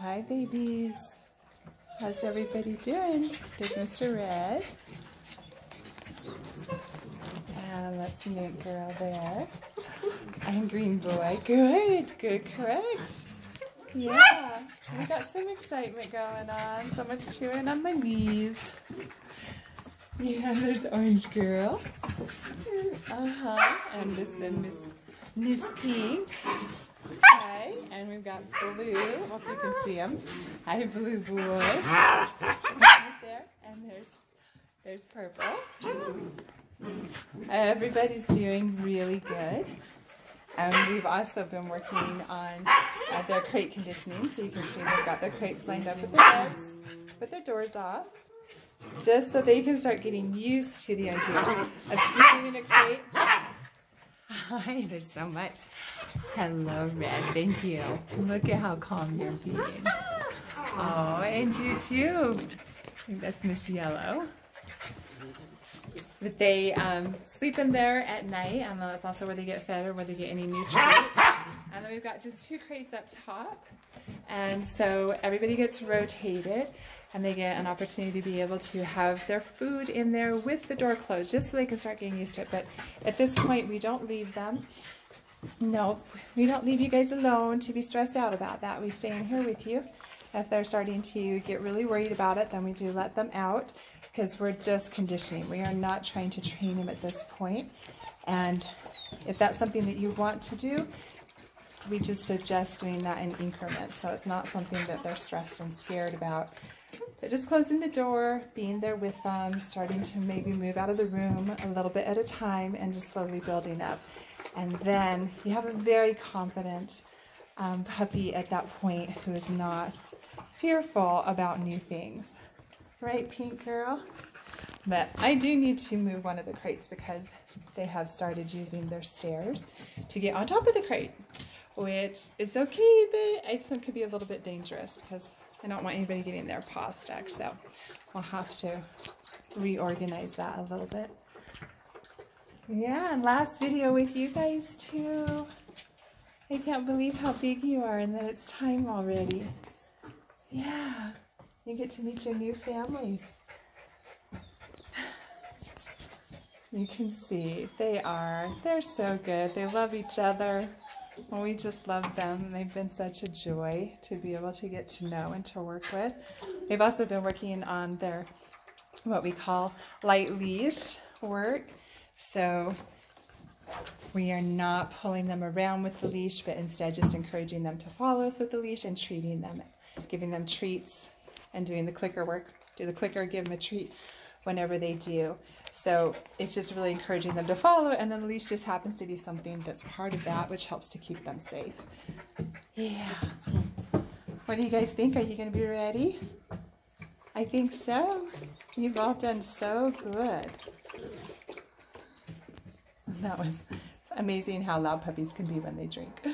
Hi, babies. How's everybody doing? There's Mr. Red. And that's Mint Girl there. And Green Boy. Good, good, correct. Yeah, we got some excitement going on. So much chewing on my knees. Yeah, there's Orange Girl. Uh-huh. And this and Miss Miss Pink. And we've got Blue. Hope you can see him. Hi, Blue Boy. Right there. And there's there's Purple. Everybody's doing really good. And we've also been working on uh, their crate conditioning. So you can see they've got their crates lined up with their beds, with their doors off, just so they can start getting used to the idea of sleeping in a crate. Hi, there's so much. Hello, Red. Thank you. Look at how calm you're being. Oh, and you too. I think that's Miss Yellow. But they um, sleep in there at night, and that's also where they get fed or where they get any nutrients. And then we've got just two crates up top, and so everybody gets rotated, and they get an opportunity to be able to have their food in there with the door closed, just so they can start getting used to it. But at this point, we don't leave them. No, we don't leave you guys alone to be stressed out about that. We stay in here with you. If they're starting to get really worried about it, then we do let them out because we're just conditioning. We are not trying to train them at this point. And if that's something that you want to do, we just suggest doing that in increments. So it's not something that they're stressed and scared about. Just closing the door, being there with them, starting to maybe move out of the room a little bit at a time and just slowly building up. And then you have a very confident um, puppy at that point who is not fearful about new things. Right, Pink Girl? But I do need to move one of the crates because they have started using their stairs to get on top of the crate, which is okay, but I think could be a little bit dangerous because I don't want anybody getting their paw stuck. So I'll have to reorganize that a little bit. Yeah, and last video with you guys too. I can't believe how big you are and that it's time already. Yeah. You get to meet your new families. You can see they are. They're so good. They love each other. We just love them. They've been such a joy to be able to get to know and to work with. They've also been working on their what we call light leash work. So we are not pulling them around with the leash, but instead just encouraging them to follow us with the leash and treating them, giving them treats and doing the clicker work. Do the clicker, give them a treat whenever they do. So it's just really encouraging them to follow, and then the leash just happens to be something that's part of that, which helps to keep them safe. Yeah. What do you guys think? Are you going to be ready? I think so. You've all done so good. That was amazing how loud puppies can be when they drink.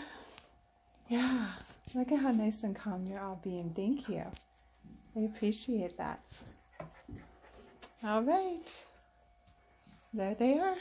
Yeah, look at how nice and calm you're all being. Thank you. I appreciate that. All right. There they are.